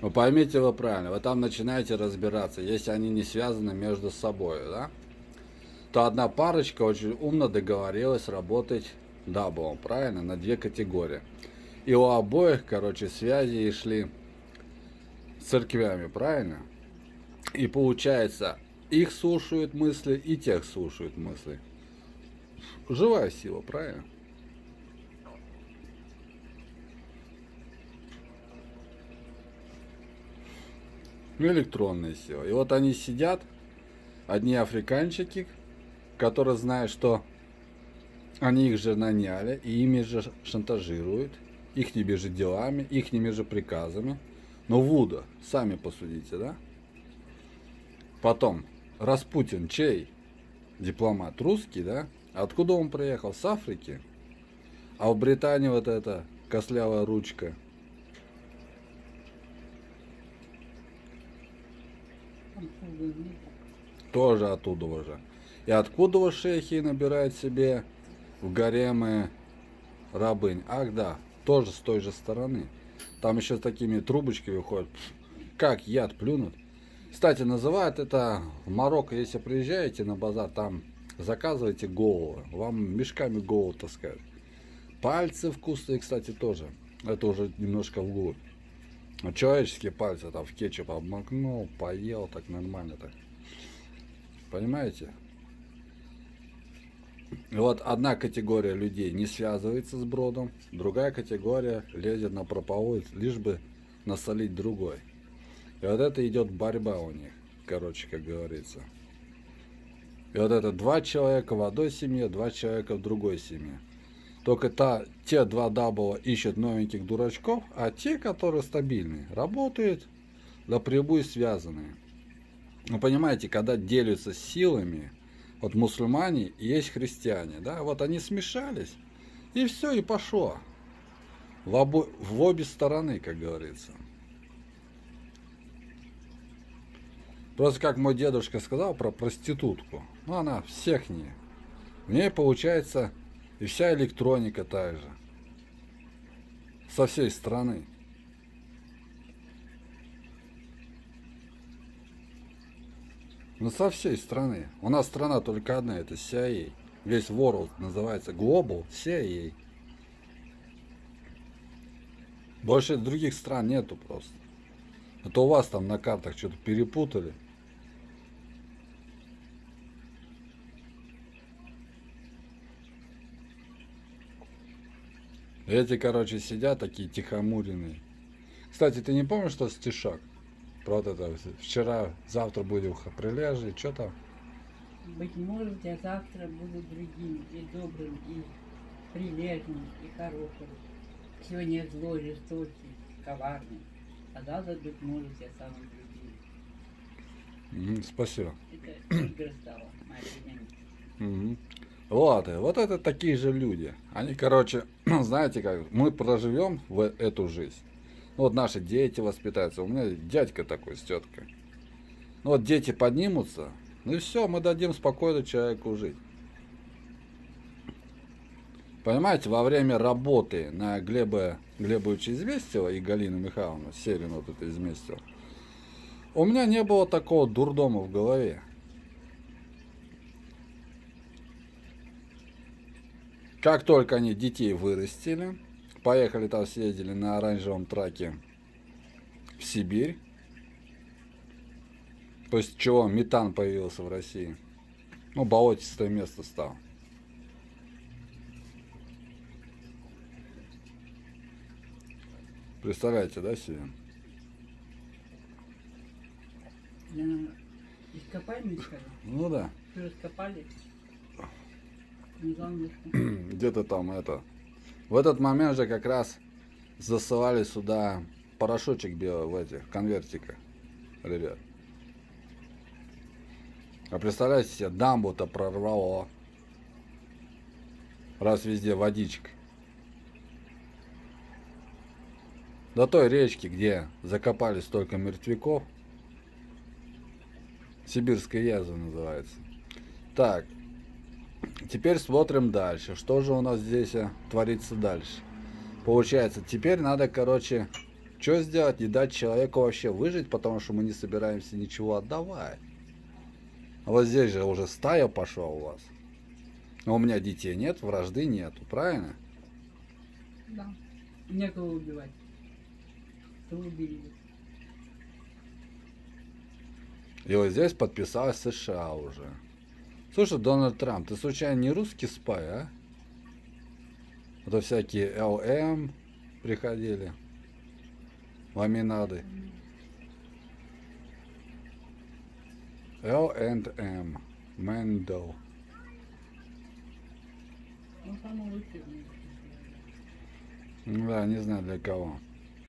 Ну поймите вы правильно, вы там начинаете разбираться, если они не связаны между собой, да? То одна парочка очень умно договорилась работать даблом, правильно, на две категории. И у обоих, короче, связи шли с церквями, правильно? И получается, их слушают мысли, и тех слушают мысли. Живая сила, правильно? Электронная сила. И вот они сидят, одни африканчики, которые знают, что они их же наняли, и ими же шантажируют, ихними же делами, ихними же приказами. Но Вуда, сами посудите, да? Потом, Распутин чей? Дипломат русский, да? Откуда он приехал? С Африки. А в Британии вот эта кослявая ручка – Тоже оттуда уже. И откуда шейхи набирают себе в гаремы рабынь? Ах да, тоже с той же стороны. Там еще с такими трубочками ходят. Как яд плюнут. Кстати, называют это Марокко, если приезжаете на базар, там заказывайте голову. Вам мешками голову таскают. Пальцы вкусные, кстати, тоже. Это уже немножко вглубь. Ну, человеческие пальцы там в кетчуп обмакнул, поел, так нормально так. Понимаете? И вот одна категория людей не связывается с бродом, другая категория лезет на проповедь, лишь бы насолить другой. И вот это идет борьба у них, короче, как говорится. И вот это два человека в одной семье, два человека в другой семье. Только та, те два дабла ищут новеньких дурачков, а те, которые стабильные, работают напрямую связанные. Вы понимаете, когда делятся силами, вот мусульмане и есть христиане, да, вот они смешались, и все, и пошло. В, обо, в обе стороны, как говорится. Просто как мой дедушка сказал про проститутку. Ну, она всех не. В ней получается и вся электроника также. Со всей страны. Ну, со всей страны. У нас страна только одна, это CIA. Весь World называется Global CIA. Больше других стран нету просто. Это у вас там на картах что-то перепутали. Эти, короче, сидят такие тихомуренные. Кстати, ты не помнишь, что стишок? Про вот это вчера, завтра будем в прилежи, что там? Быть может, я завтра буду другим, и добрым, и прилежным, и хорошим. Сегодня я злой, жестокий, коварный. А завтра, быть может, я любимый. Mm, спасибо. Это Игорь стала, моя племянница. Mm-hmm. Вот, вот это такие же люди. Они, короче, знаете как, мы проживем в эту жизнь. Ну, вот наши дети воспитаются. У меня дядька такой с теткой. Ну вот дети поднимутся, ну и все, мы дадим спокойно человеку жить. Понимаете, во время работы на Глеба Глебовича Известила и Галину Михайловну, Севину вот это Изместила, у меня не было такого дурдома в голове. Как только они детей вырастили, поехали там, съездили на оранжевом траке в Сибирь. То есть чего метан появился в России. Ну, болотистое место стало. Представляете, да, себе? Ископаемый, Ну да. Раскопали. Где-то там это. В этот момент же как раз засылали сюда порошочек белый в этих конвертиках, ребят. А представляете себе, дамбу-то прорвало. Раз везде водичка. До той речки, где закопали столько мертвяков. Сибирская язва называется. Так, Теперь смотрим дальше. Что же у нас здесь а, творится дальше? Получается, теперь надо, короче, Что сделать? Не дать человеку вообще выжить, потому что мы не собираемся ничего отдавать. А вот здесь же уже стая пошла у вас. А у меня детей нет, вражды нету, правильно? Да. Некого убивать. Кто убили? И вот здесь подписалась США уже. Слушай, Дональд Трамп, ты случайно не русский спай, а? А то всякие ЛМ приходили. Ламинады. L&M. В мире. Ну Да, не знаю для кого.